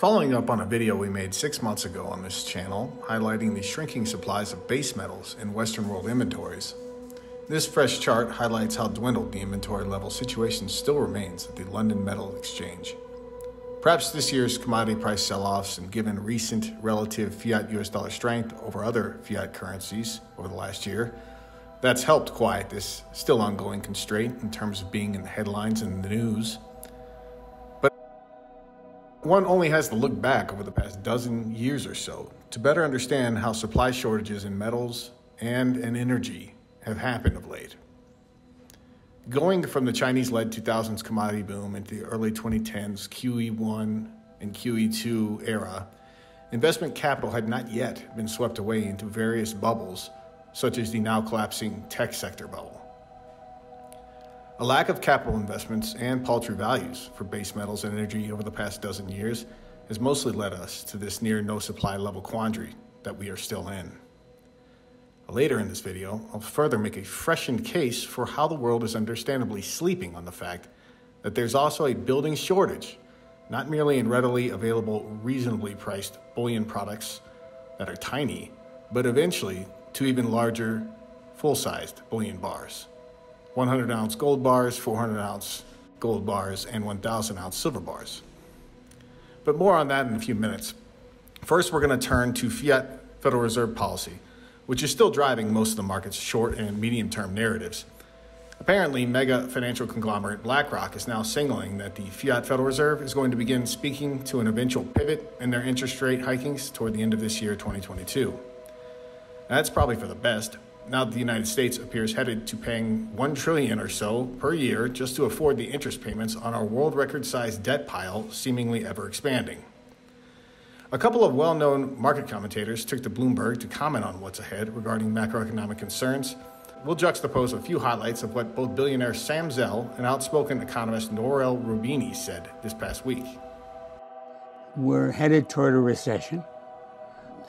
Following up on a video we made six months ago on this channel highlighting the shrinking supplies of base metals in Western world inventories, this fresh chart highlights how dwindled the inventory level situation still remains at the London Metal Exchange. Perhaps this year's commodity price sell offs and given recent relative fiat US dollar strength over other fiat currencies over the last year, that's helped quiet this still ongoing constraint in terms of being in the headlines and the news. One only has to look back over the past dozen years or so to better understand how supply shortages in metals and in energy have happened of late. Going from the Chinese led 2000s commodity boom into the early 2010s QE1 and QE2 era, investment capital had not yet been swept away into various bubbles, such as the now collapsing tech sector bubble. A lack of capital investments and paltry values for base metals and energy over the past dozen years has mostly led us to this near no supply level quandary that we are still in. Later in this video, I'll further make a freshened case for how the world is understandably sleeping on the fact that there's also a building shortage, not merely in readily available, reasonably priced bullion products that are tiny, but eventually to even larger, full sized bullion bars 100 ounce gold bars, 400 ounce gold bars, and 1,000 ounce silver bars. But more on that in a few minutes. First, we're going to turn to fiat Federal Reserve policy which is still driving most of the market's short and medium term narratives. Apparently, mega financial conglomerate BlackRock is now signaling that the Fiat Federal Reserve is going to begin speaking to an eventual pivot in their interest rate hikings toward the end of this year, 2022. That's probably for the best. Now the United States appears headed to paying 1 trillion or so per year just to afford the interest payments on our world record-sized debt pile seemingly ever expanding. A couple of well known market commentators took to Bloomberg to comment on what's ahead regarding macroeconomic concerns. We'll juxtapose a few highlights of what both billionaire Sam Zell and outspoken economist Nouriel Roubini said this past week. We're headed toward a recession.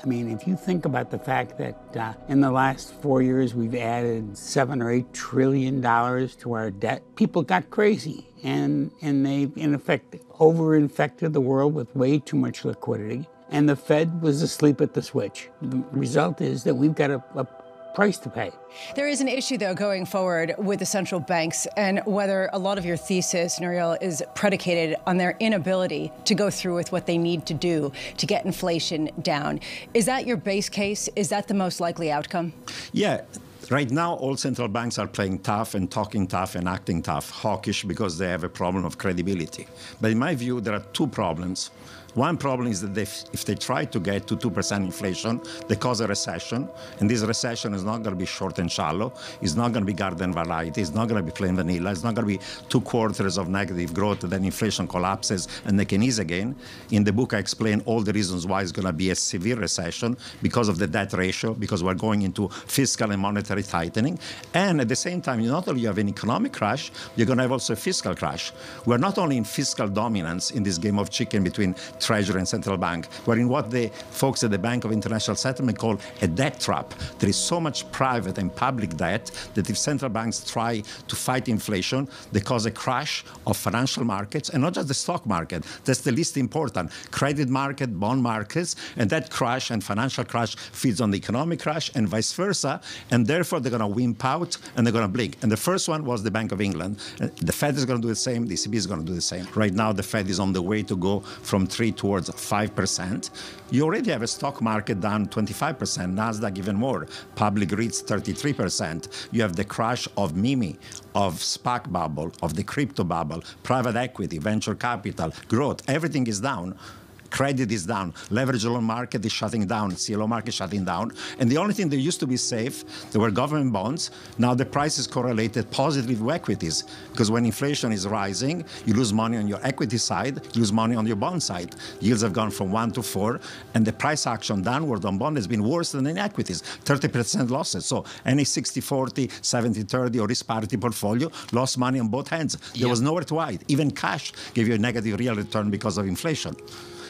I mean, if you think about the fact that uh, in the last four years we've added seven or eight trillion dollars to our debt, people got crazy and, and they, in effect, overinfected the world with way too much liquidity. And the Fed was asleep at the switch. The result is that we've got a, a price to pay. There is an issue, though, going forward with the central banks and whether a lot of your thesis, Nouriel, is predicated on their inability to go through with what they need to do to get inflation down. Is that your base case? Is that the most likely outcome? Yeah. Right now, all central banks are playing tough and talking tough and acting tough, hawkish because they have a problem of credibility. But in my view, there are two problems. One problem is that if they try to get to 2% inflation, they cause a recession. And this recession is not going to be short and shallow. It's not going to be garden variety. It's not going to be plain vanilla. It's not going to be two quarters of negative growth, then inflation collapses and they can ease again. In the book, I explain all the reasons why it's going to be a severe recession because of the debt ratio, because we're going into fiscal and monetary tightening. And at the same time, you not only you have an economic crash, you're going to have also a fiscal crash. We're not only in fiscal dominance in this game of chicken between Treasury and central bank, where in what the folks at the Bank of International Settlement call a debt trap. There is so much private and public debt that if central banks try to fight inflation, they cause a crash of financial markets and not just the stock market. That's the least important. Credit market, bond markets, and that crash and financial crash feeds on the economic crash and vice versa. And therefore, they're going to wimp out and they're going to blink. And the first one was the Bank of England. The Fed is going to do the same. The ECB is going to do the same. Right now, the Fed is on the way to go from three towards 5%. You already have a stock market down 25%, NASDAQ even more, public REITs 33%. You have the crash of Mimi, of SPAC bubble, of the crypto bubble, private equity, venture capital, growth, everything is down. Credit is down. Leverage loan market is shutting down. CLO market shutting down. And the only thing that used to be safe, there were government bonds. Now the price is correlated positively with equities because when inflation is rising, you lose money on your equity side, you lose money on your bond side. Yields have gone from one to four, and the price action downward on bond has been worse than in equities, 30% losses. So any 60 40, 70 30 or risk parity portfolio lost money on both hands. There was nowhere to hide. Even cash gave you a negative real return because of inflation.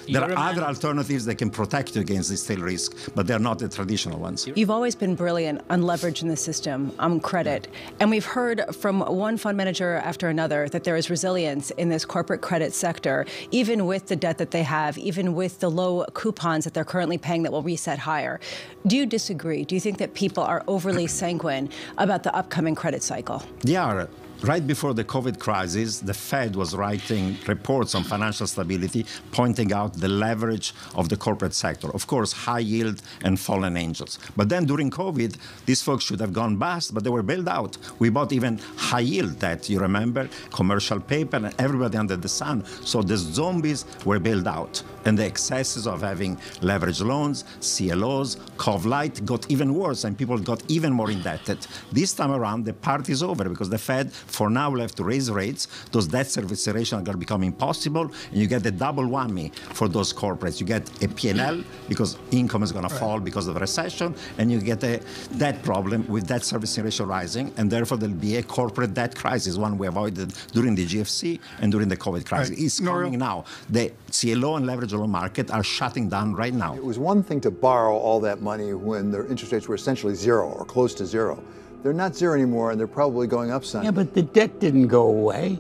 There are other alternatives that can protect you against this tail risk, but they're not the traditional ones. You've always been brilliant on leverage in the system, on credit. And we've heard from one fund manager after another that there is resilience in this corporate credit sector, even with the debt that they have, even with the low coupons that they're currently paying that will reset higher. Do you disagree? Do you think that people are overly sanguine about the upcoming credit cycle? They are. Right before the COVID crisis, the Fed was writing reports on financial stability, pointing out the leverage of the corporate sector. Of course, high yield and fallen angels. But then during COVID, these folks should have gone bust, but they were bailed out. We bought even high yield debt, you remember, commercial paper, and everybody under the sun. So the zombies were bailed out. And the excesses of having leverage loans, CLOs, cov-lite got even worse, and people got even more indebted. This time around, the party's over because the Fed for now, we'll have to raise rates. Those debt service ratios are going to become impossible, and you get the double whammy for those corporates. You get a P&L because income is going to fall because of the recession, and you get a debt problem with debt servicing ratio rising, and therefore there'll be a corporate debt crisis, one we avoided during the GFC and during the COVID crisis. Right. It's coming now. The CLO and leverage loan market are shutting down right now. It was one thing to borrow all that money when the interest rates were essentially zero or close to zero. They're not zero anymore, and they're probably going up some. Yeah, but the debt didn't go away.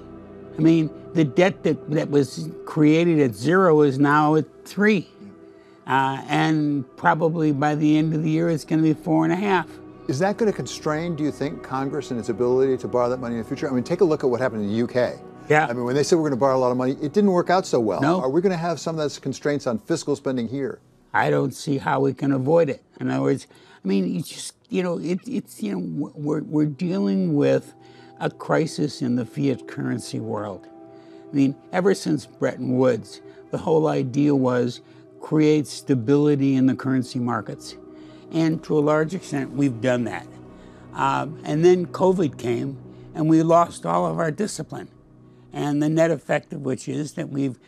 I mean, the debt that, that was created at zero is now at three. Uh, and probably by the end of the year, it's going to be four and a half. Is that going to constrain, do you think, Congress and its ability to borrow that money in the future? I mean, take a look at what happened in the UK. Yeah. I mean, when they said we're going to borrow a lot of money, it didn't work out so well. No. Are we going to have some of those constraints on fiscal spending here? I don't see how we can avoid it. In other words, I mean, you just you know, it, it's, you know, we're, we're dealing with a crisis in the fiat currency world. I mean, ever since Bretton Woods, the whole idea was create stability in the currency markets. And to a large extent, we've done that. Um, and then COVID came, and we lost all of our discipline. And the net effect of which is that we've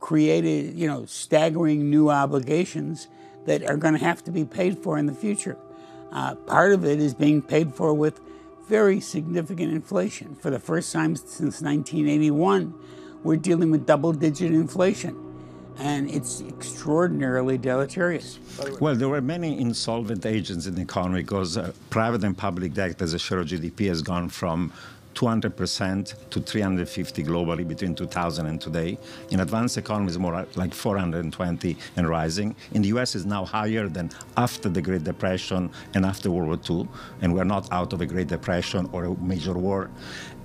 created, you know, staggering new obligations that are going to have to be paid for in the future. Uh, part of it is being paid for with very significant inflation. For the first time since 1981, we're dealing with double digit inflation. And it's extraordinarily deleterious. Well, there were many insolvent agents in the economy because uh, private and public debt as a share of GDP has gone from 200% to 350 globally between 2000 and today. In advanced economies, more like 420 and rising. In the US, is now higher than after the Great Depression and after World War II, and we're not out of a Great Depression or a major war.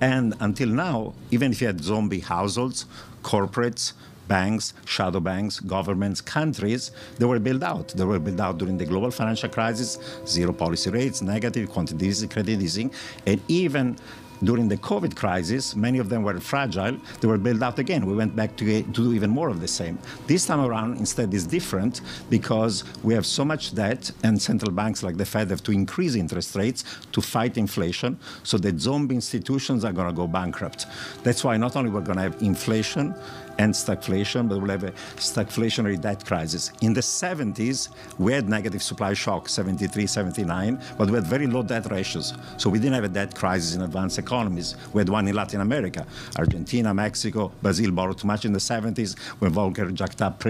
And until now, even if you had zombie households, corporates, banks, shadow banks, governments, countries, they were built out. They were built out during the global financial crisis, zero policy rates, negative quantitative credit easing, and even during the COVID crisis, many of them were fragile. They were built out again. We went back to, to do even more of the same. This time around, instead, is different because we have so much debt, and central banks like the Fed have to increase interest rates to fight inflation. So the zombie institutions are going to go bankrupt. That's why not only we're going to have inflation and stagflation, but we'll have a stagflationary debt crisis. In the 70s, we had negative supply shock, 73, 79, but we had very low debt ratios. So we didn't have a debt crisis in advanced economies. We had one in Latin America. Argentina, Mexico, Brazil borrowed too much in the 70s. When Volcker jacked up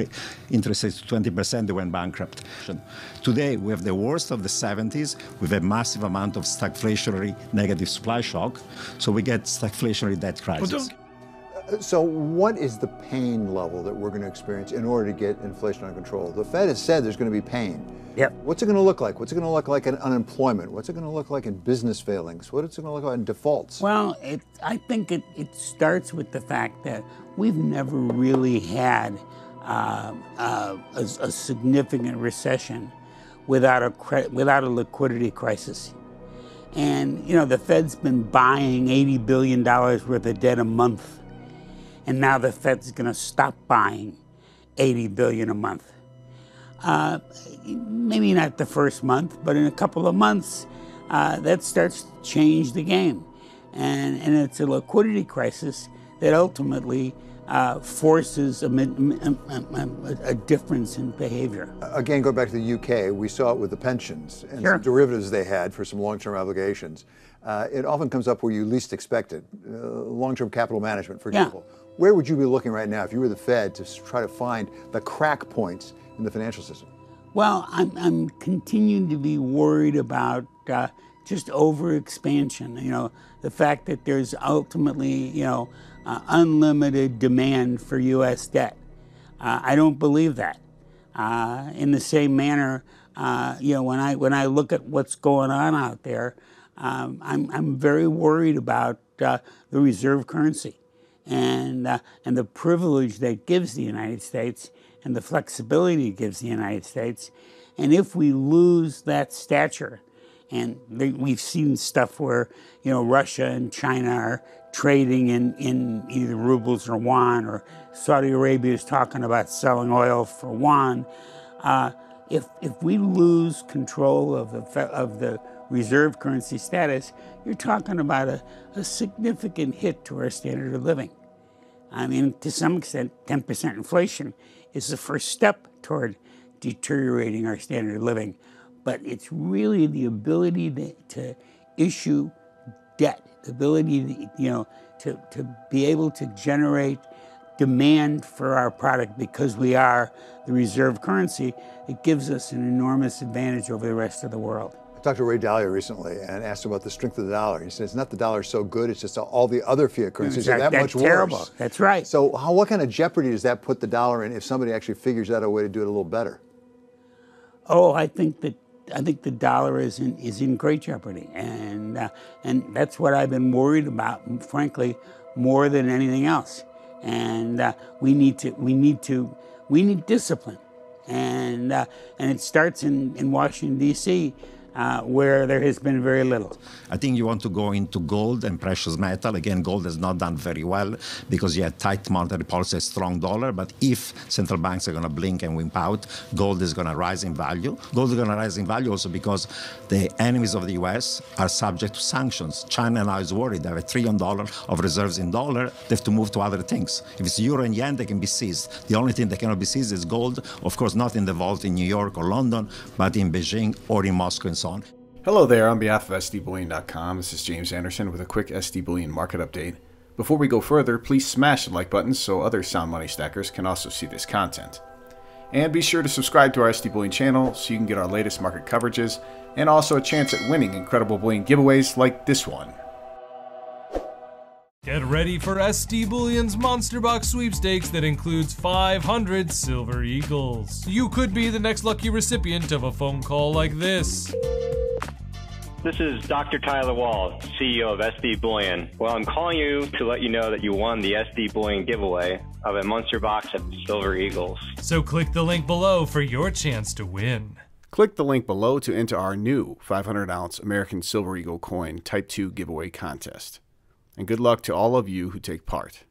interest rates to 20%, they went bankrupt. Today, we have the worst of the 70s with a massive amount of stagflationary negative supply shock. So we get stagflationary debt crisis. So, what is the pain level that we're going to experience in order to get inflation under control? The Fed has said there's going to be pain. Yep. What's it going to look like? What's it going to look like in unemployment? What's it going to look like in business failings? What's it going to look like in defaults? Well, it, I think it, it starts with the fact that we've never really had uh, uh, a, a, significant recession without a without a liquidity crisis. And you know, the Fed's been buying eighty billion dollars worth of debt a month and now the Fed's going to stop buying 80 billion a month. Uh, maybe not the first month, but in a couple of months, uh, that starts to change the game. And, and it's a liquidity crisis that ultimately uh, forces a, a, a, difference in behavior. Again, go back to the UK, we saw it with the pensions and sure. derivatives they had for some long term obligations. Uh, it often comes up where you least expect it. Uh, long term capital management, for example. Yeah. Where would you be looking right now if you were the Fed to try to find the crack points in the financial system? Well, I'm, I'm continuing to be worried about uh, just overexpansion. You know, the fact that there's ultimately, you know, uh, unlimited demand for U.S. debt. Uh, I don't believe that. Uh, in the same manner, uh, you know, when I when I look at what's going on out there, um, I'm I'm very worried about uh, the reserve currency and uh, and the privilege that gives the United States and the flexibility it gives the United States. And if we lose that stature, and we've seen stuff where you know Russia and China are trading in, in either rubles or yuan, or Saudi Arabia is talking about selling oil for yuan. Uh, if, if we lose control of the, of the reserve currency status, you're talking about a, a significant hit to our standard of living. I mean, to some extent, 10% inflation is the first step toward deteriorating our standard of living. But it's really the ability to, to issue debt, the ability, to, you know, to, to be able to generate demand for our product because we are the reserve currency, it gives us an enormous advantage over the rest of the world. Talked to Ray Dalio recently and asked him about the strength of the dollar. He said it's not the dollar so good, it's just all the other fiat currencies that, are that that's much terrible. worse. That's right. So how, what kind of jeopardy does that put the dollar in if somebody actually figures out a way to do it a little better? Oh, I think that I think the dollar is in is in great jeopardy, and uh, and that's what I've been worried about, frankly, more than anything else. And uh, we need to we need to we need discipline, and uh, and it starts in in Washington D.C uh, where there has been very little. I think you want to go into gold and precious metal. Again, gold has not done very well because you had tight monetary policy, strong dollar. But if central banks are going to blink and wimp out, gold is going to rise in value. Gold is going to rise in value also because the enemies of the U.S. are subject to sanctions. China now is worried. They have a trillion dollar of reserves in dollar. They have to move to other things. If it's euro and yen, they can be seized. The only thing that cannot be seized is gold. Of course, not in the vault in New York or London, but in Beijing or in Moscow and on. Hello there, on behalf of SDBullion.com, this is James Anderson with a quick SD Bullion market update. Before we go further, please smash the like button so other sound money stackers can also see this content. And be sure to subscribe to our SD Bullion channel so you can get our latest market coverages and also a chance at winning incredible bullion giveaways like this one. Get ready for SD Bullion's Monster Box sweepstakes that includes 500 Silver Eagles. You could be the next lucky recipient of a phone call like this. This is Dr. Tyler Wall, CEO of SD Bullion. Well, I'm calling you to let you know that you won the SD Bullion giveaway of a Monster Box of Silver Eagles. So click the link below for your chance to win. Click the link below to enter our new 500 ounce American Silver Eagle coin Type 2 giveaway contest and good luck to all of you who take part.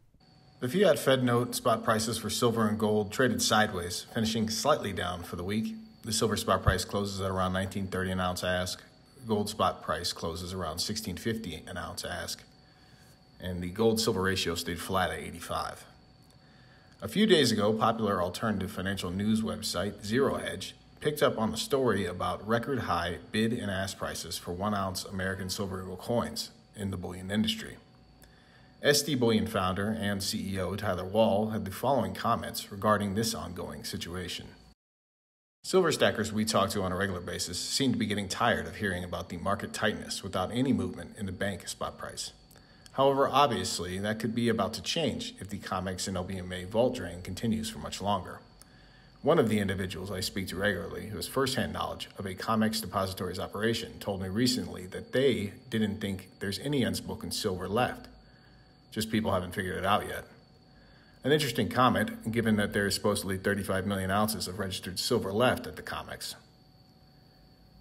The fiat Fed note spot prices for silver and gold traded sideways, finishing slightly down for the week. The silver spot price closes at around 1930 an ounce ask. Gold spot price closes around 1650 an ounce ask. And the gold silver ratio stayed flat at 85. A few days ago, popular alternative financial news website Zero Hedge picked up on the story about record high bid and ask prices for one ounce American silver eagle coins in the bullion industry. SD Bullion founder and CEO Tyler Wall had the following comments regarding this ongoing situation. Silver stackers we talk to on a regular basis seem to be getting tired of hearing about the market tightness without any movement in the bank spot price. However, obviously, that could be about to change if the COMEX and LBMA vault drain continues for much longer. One of the individuals I speak to regularly who has firsthand knowledge of a COMEX depository's operation told me recently that they didn't think there's any unspoken silver left just people haven't figured it out yet. An interesting comment, given that there is supposedly 35 million ounces of registered silver left at the COMEX.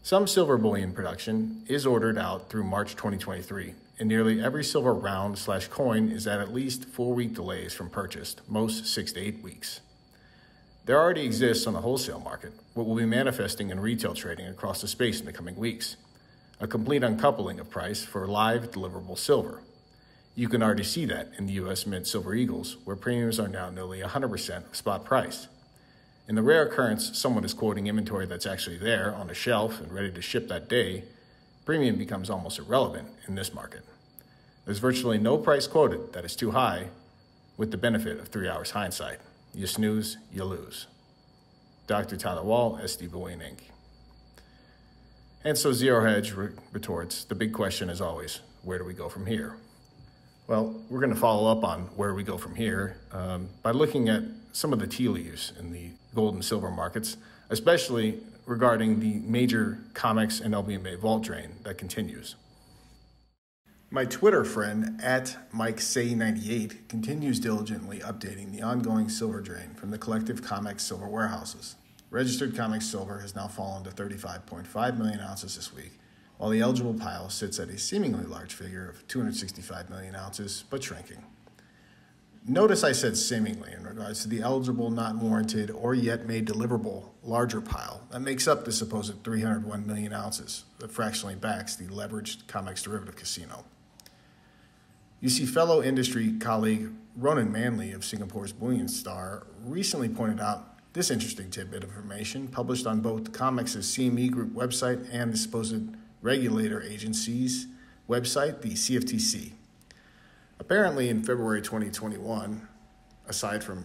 Some silver bullion production is ordered out through March 2023, and nearly every silver round slash coin is at at least four week delays from purchased, most six to eight weeks. There already exists on the wholesale market what will be manifesting in retail trading across the space in the coming weeks a complete uncoupling of price for live deliverable silver. You can already see that in the US Mint Silver Eagles, where premiums are now nearly 100% of spot price. In the rare occurrence someone is quoting inventory that's actually there on a shelf and ready to ship that day, premium becomes almost irrelevant in this market. There's virtually no price quoted that is too high, with the benefit of three hours hindsight. You snooze, you lose. Dr. Tyler Wall, SD Bullion Inc. And so Zero Hedge retorts the big question is always where do we go from here? Well, we're going to follow up on where we go from here um, by looking at some of the tea leaves in the gold and silver markets, especially regarding the major COMEX and LBMA vault drain that continues. My Twitter friend at MikeSay98 continues diligently updating the ongoing silver drain from the collective COMEX silver warehouses. Registered COMEX silver has now fallen to 35.5 million ounces this week, while the eligible pile sits at a seemingly large figure of 265 million ounces, but shrinking. Notice I said seemingly in regards to the eligible, not warranted, or yet made deliverable larger pile that makes up the supposed 301 million ounces that fractionally backs the leveraged COMEX derivative casino. You see, fellow industry colleague Ronan Manly of Singapore's BullionStar recently pointed out this interesting tidbit of information published on both COMEX's CME Group website and the supposed regulator agency's website, the CFTC. Apparently, in February 2021, aside from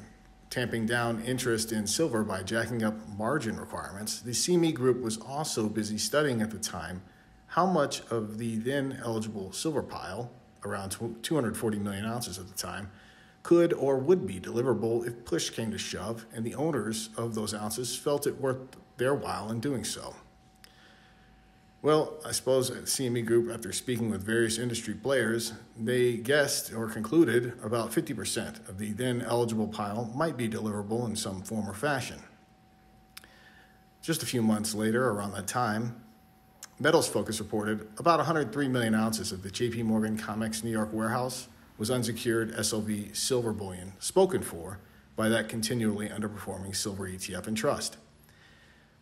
tamping down interest in silver by jacking up margin requirements, the CME Group was also busy studying at the time how much of the then eligible silver pile, around 240 million ounces at the time, could or would be deliverable if push came to shove and the owners of those ounces felt it worth their while in doing so. Well, I suppose at CME Group, after speaking with various industry players, they guessed or concluded about 50% of the then eligible pile might be deliverable in some form or fashion. Just a few months later, around that time, Metals Focus reported about 103 million ounces of the JP Morgan COMEX New York warehouse was unsecured SLV silver bullion spoken for by that continually underperforming silver ETF and trust.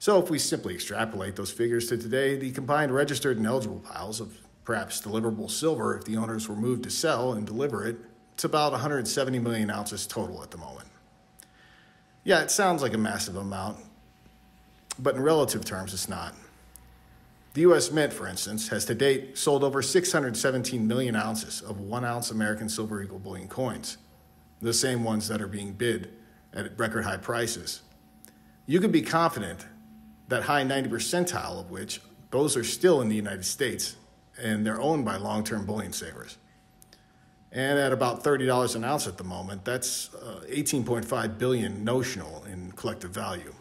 So if we simply extrapolate those figures to today, the combined registered and eligible piles of perhaps deliverable silver, if the owners were moved to sell and deliver it, it's about 170 million ounces total at the moment. Yeah, it sounds like a massive amount, but in relative terms, it's not. The US Mint, for instance, has to date sold over 617 million ounces of one ounce American Silver Eagle bullion coins, the same ones that are being bid at record high prices. You can be confident that high 90 percentile of which those are still in the United States and they're owned by long-term bullion savers. And at about $30 an ounce at the moment, that's uh, 18.5 billion notional in collective value.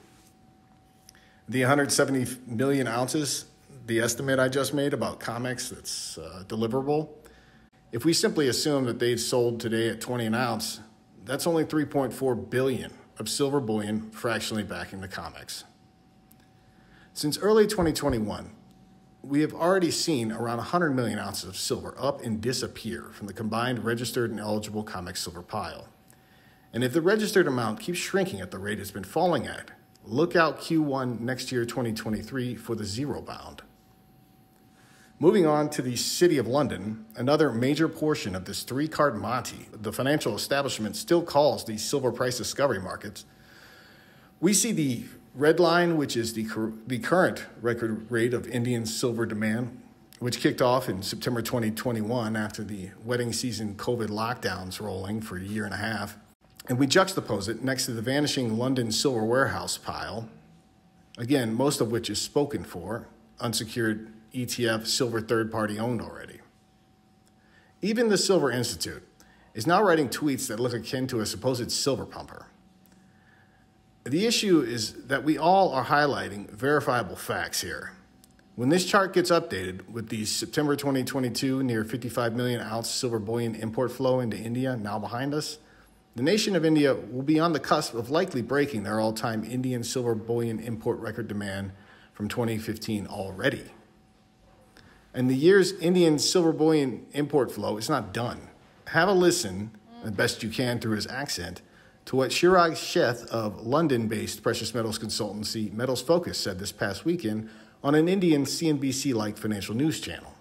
The 170 million ounces, the estimate I just made about COMEX that's uh, deliverable, if we simply assume that they sold today at 20 an ounce, that's only 3.4 billion of silver bullion fractionally backing the COMEX. Since early 2021, we have already seen around 100 million ounces of silver up and disappear from the combined registered and eligible COMEX silver pile. And if the registered amount keeps shrinking at the rate it's been falling at, look out Q1 next year, 2023, for the zero bound. Moving on to the City of London, another major portion of this three card Monty, the financial establishment still calls the silver price discovery markets. We see the Red line, which is the, the current record rate of Indian silver demand, which kicked off in September 2021 after the wedding season COVID lockdowns rolling for a year and a half. And we juxtapose it next to the vanishing London silver warehouse pile, again, most of which is spoken for, unsecured ETF silver third party owned already. Even the Silver Institute is now writing tweets that look akin to a supposed silver pumper. The issue is that we all are highlighting verifiable facts here. When this chart gets updated with the September 2022 near 55 million ounce silver bullion import flow into India now behind us, the nation of India will be on the cusp of likely breaking their all time Indian silver bullion import record demand from 2015 already. And the year's Indian silver bullion import flow is not done. Have a listen, the best you can through his accent, to what Chirag Sheth of London based precious metals consultancy Metals Focus said this past weekend on an Indian CNBC like financial news channel.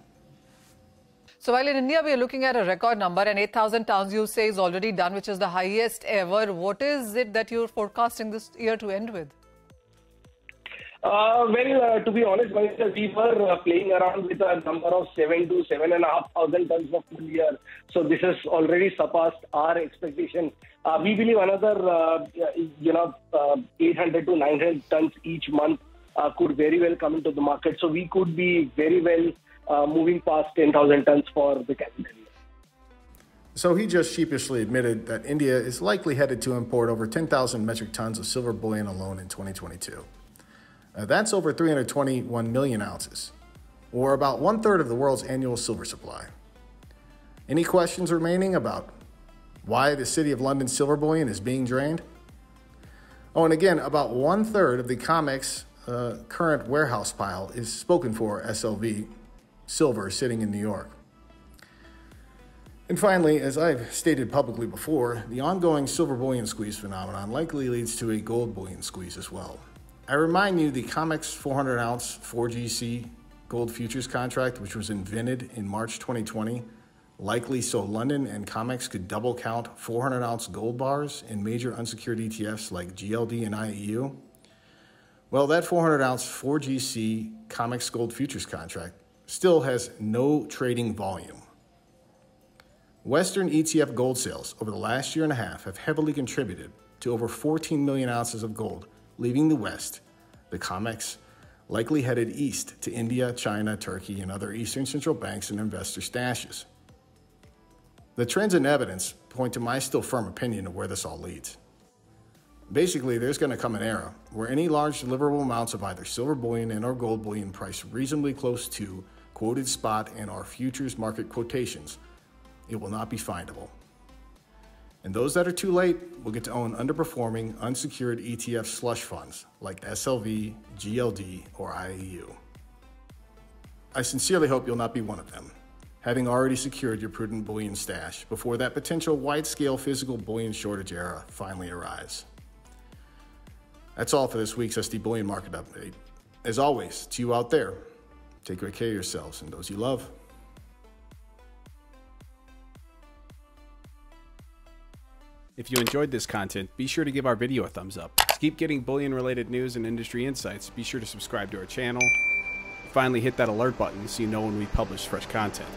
So while in India we are looking at a record number and 8,000 tons you say is already done, which is the highest ever, what is it that you're forecasting this year to end with? Uh, well, uh, to be honest, we were uh, playing around with a number of seven to seven and a half thousand tons for full year. So this has already surpassed our expectation. Uh, we believe another, uh, you know, uh, 800 to 900 tons each month could very well come into the market. So we could be very well moving past 10,000 tons for the calendar year. So he just sheepishly admitted that India is likely headed to import over 10,000 metric tons of silver bullion alone in 2022. Uh, that's over 321 million ounces, or about one third of the world's annual silver supply. Any questions remaining about why the City of London silver bullion is being drained? Oh, and again, about one third of the COMEX uh, current warehouse pile is spoken for SLV silver sitting in New York. And finally, as I've stated publicly before, the ongoing silver bullion squeeze phenomenon likely leads to a gold bullion squeeze as well. I remind you the COMEX 400 ounce 4GC gold futures contract, which was invented in March 2020, likely so London and COMEX could double count 400 ounce gold bars in major unsecured ETFs like GLD and IAU. Well, that 400 ounce 4GC COMEX gold futures contract still has no trading volume. Western ETF gold sales over the last year and a half have heavily contributed to over 14 million ounces of gold leaving the West, the COMEX likely headed east to India, China, Turkey, and other Eastern Central banks and investor stashes. The trends and evidence point to my still firm opinion of where this all leads. Basically, there's going to come an era where any large deliverable amounts of either silver bullion and or gold bullion priced reasonably close to quoted spot and our futures market quotations, it will not be findable. And those that are too late will get to own underperforming unsecured ETF slush funds like SLV, GLD, or IAU. I sincerely hope you'll not be one of them, having already secured your prudent bullion stash before that potential wide scale physical bullion shortage era finally arrives. That's all for this week's SD Bullion Market Update. As always, to you out there, take great care of yourselves and those you love. If you enjoyed this content, be sure to give our video a thumbs up. To keep getting bullion related news and industry insights, be sure to subscribe to our channel. Finally, hit that alert button so you know when we publish fresh content.